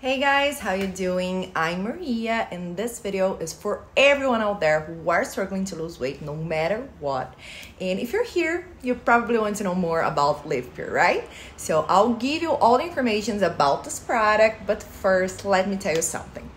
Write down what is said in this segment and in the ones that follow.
Hey guys, how you doing? I'm Maria and this video is for everyone out there who are struggling to lose weight no matter what. And if you're here, you probably want to know more about Liv Pure, right? So I'll give you all the information about this product, but first let me tell you something.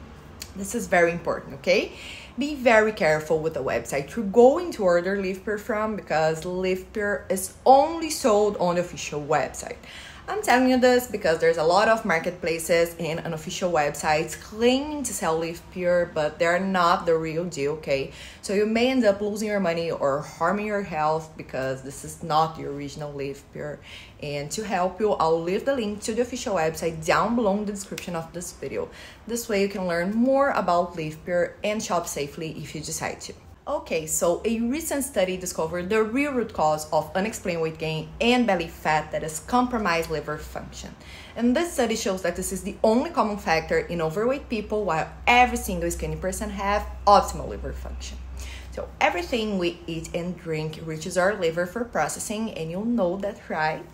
This is very important, okay? Be very careful with the website you're going to order Liv Pure from because Liv Pure is only sold on the official website. I'm telling you this because there's a lot of marketplaces and unofficial websites claiming to sell Liv Pure, but they're not the real deal, okay? So you may end up losing your money or harming your health because this is not the original Liv Pure. And to help you, I'll leave the link to the official website down below in the description of this video. This way you can learn more about Liv Pure and shop safely if you decide to. Okay, so a recent study discovered the real root cause of unexplained weight gain and belly fat that is compromised liver function. And this study shows that this is the only common factor in overweight people, while every single skinny person have optimal liver function. So everything we eat and drink reaches our liver for processing, and you'll know that right.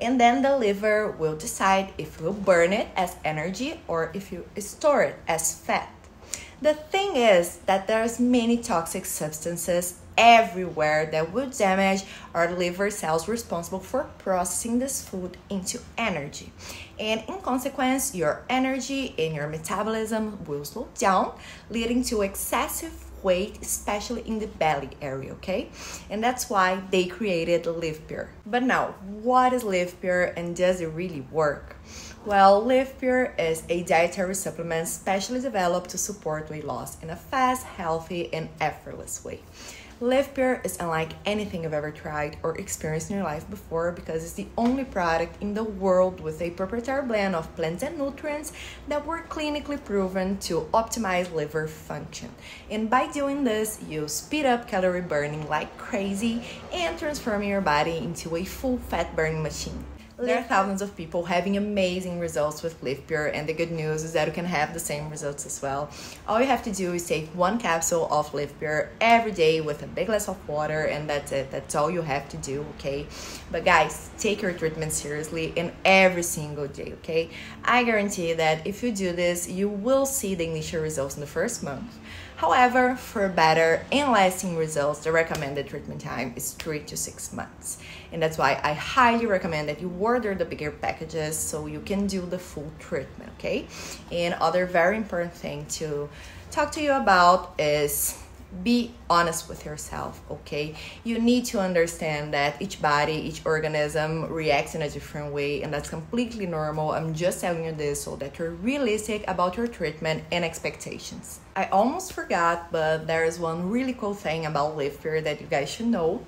And then the liver will decide if you burn it as energy or if you store it as fat. The thing is that there's many toxic substances everywhere that will damage our liver cells responsible for processing this food into energy. And in consequence, your energy and your metabolism will slow down, leading to excessive weight, especially in the belly area, okay? And that's why they created Liv Pure. But now, what is Liv Pure and does it really work? Well, Liv Pure is a dietary supplement specially developed to support weight loss in a fast, healthy, and effortless way. Live is unlike anything you've ever tried or experienced in your life before because it's the only product in the world with a proprietary blend of plants and nutrients that were clinically proven to optimize liver function. And by doing this, you speed up calorie burning like crazy and transform your body into a full fat burning machine. There are thousands of people having amazing results with Liv Pure, and the good news is that you can have the same results as well. All you have to do is take one capsule of Liv Pure every day with a big glass of water, and that's it. That's all you have to do, okay? But guys, take your treatment seriously in every single day, okay? I guarantee that if you do this, you will see the initial results in the first month. However, for better and lasting results, the recommended treatment time is three to six months. And that's why I highly recommend that you order the bigger packages so you can do the full treatment, okay? And other very important thing to talk to you about is be honest with yourself okay? You need to understand that each body each organism reacts in a different way and that's completely normal. I'm just telling you this so that you're realistic about your treatment and expectations. I almost forgot but there is one really cool thing about live that you guys should know.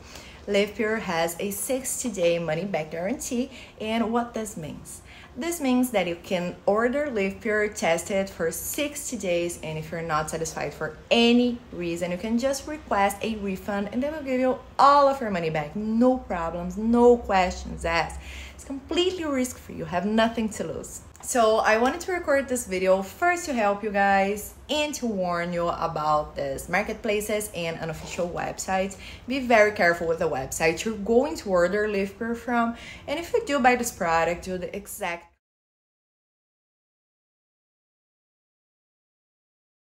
Live has a 60 day money back guarantee and what this means this means that you can order Liv Pure, test it for 60 days, and if you're not satisfied for any reason, you can just request a refund and they will give you all of your money back. No problems, no questions asked. It's completely risk free, you have nothing to lose. So I wanted to record this video first to help you guys and to warn you about this marketplaces and unofficial websites. Be very careful with the website you're going to order Liv Pure from. And if you do buy this product, do the exact